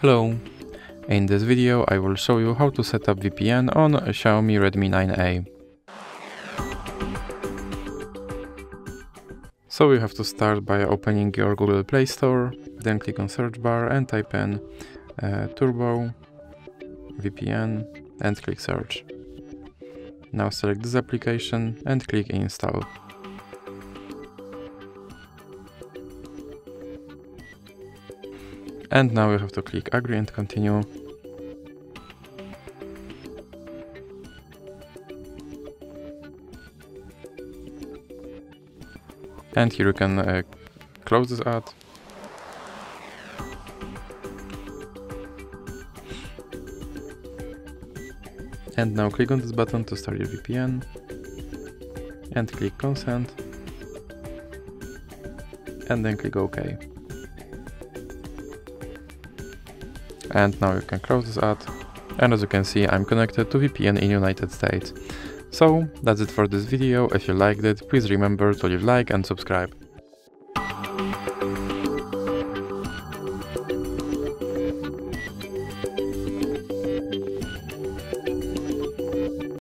Hello! In this video I will show you how to set up VPN on Xiaomi Redmi 9A. So you have to start by opening your Google Play Store, then click on search bar and type in uh, Turbo VPN and click search. Now select this application and click install. And now you have to click agree and continue. And here you can uh, close this ad. And now click on this button to start your VPN. And click consent. And then click OK. And now you can close this ad and as you can see I'm connected to VPN in United States. So that's it for this video, if you liked it please remember to leave like and subscribe.